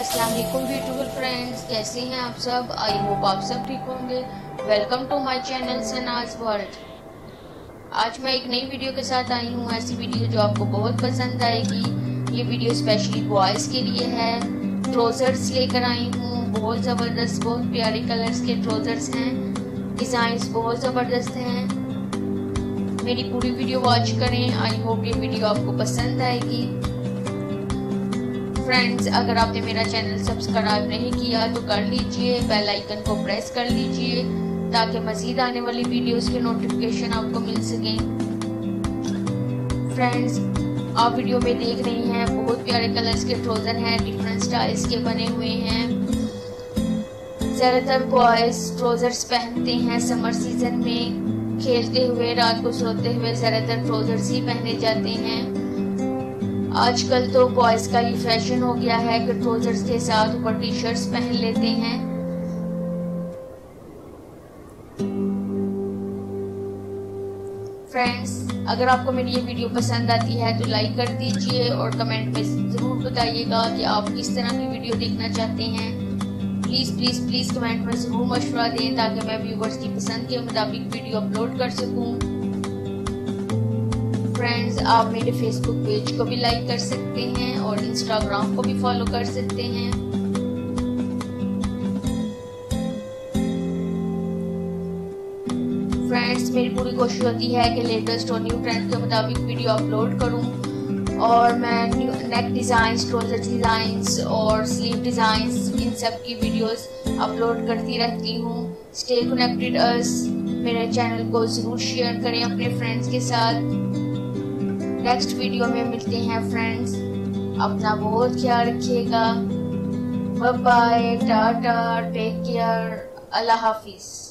السلام علیکم beautiful friends کیسے ہیں آپ سب؟ آئی ہوپ آپ سب ٹھیک ہوں گے۔ Welcome to my channel Sanaz World آج میں ایک نئی ویڈیو کے ساتھ آئی ہوں۔ ایسی ویڈیو جو آپ کو بہت پسند آئے گی۔ یہ ویڈیو اسپیشلی بوائز کے لیے ہے۔ ٹروزرز لے کر آئی ہوں۔ بہت زبردست، بہت پیارے کلرز کے ٹروزرز ہیں۔ ڈیزائنز بہت زبردست ہیں۔ میری پوری ویڈیو واچ کریں۔ آئی ہوپ یہ ویڈیو آپ کو پسند آئے گی۔ فرینڈز اگر آپ نے میرا چینل سبسکرائب نہیں کیا تو کر لیجیے بیل آئیکن کو پریس کر لیجیے تاکہ مزید آنے والی ویڈیوز کے نوٹیفکیشن آپ کو مل سکیں۔ فرینڈز آپ ویڈیو میں دیکھ رہی ہیں، بہت پیارے کلرز کے ٹروزر ہیں ڈیفرنٹ سٹائلز کے بنے ہوئے ہیں۔ زیادہ تر بوائز ٹروزرز پہنتے ہیں سمر سیزن میں، کھیلتے ہوئے، رات کو سوتے ہوئے زیادہ تر ٹروزرز ہی پہنے جاتے ہیں۔ آج کل تو بوائز کا یہ فیشن ہو گیا ہے کہ ٹروزرز کے ساتھ اوپر ٹی شرٹس پہن لیتے ہیں۔ فرینڈز اگر آپ کو میری یہ ویڈیو پسند آتی ہے تو لائک کر دیجیے اور کمنٹ میں ضرور بتائیے گا کہ آپ کس طرح کی ویڈیو دیکھنا چاہتے ہیں۔ پلیز پلیز پلیز کمنٹ میں ضرور مشورہ دیں تاکہ میں ویورز کی پسند کے مطابق ویڈیو اپلوڈ کر سکوں۔ فرینڈز آپ میرے فیس بک پیج کو بھی لائک کر سکتے ہیں اور انسٹاگرام کو بھی فالو کر سکتے ہیں فرینڈز میری پوری کوشش ہوتی ہے کہ لیٹسٹ اور نیو ٹرینڈ کے مطابق ویڈیو اپلوڈ کروں اور میں نیک ڈیزائنز ٹروزر ڈیزائنز اور سلیو ڈیزائنز ان سب کی ویڈیوز اپلوڈ کرتی رہتی ہوں اسٹے کنیکٹڈ اس میرے چینل کو ضرور شیئر کریں اپنے فرینڈز کے ساتھ نیکسٹ ویڈیو میں ملتے ہیں فرینڈز اپنا بہت خیال رکھیے گا. بائے ٹاٹا ٹیک کیئر اللہ حافظ.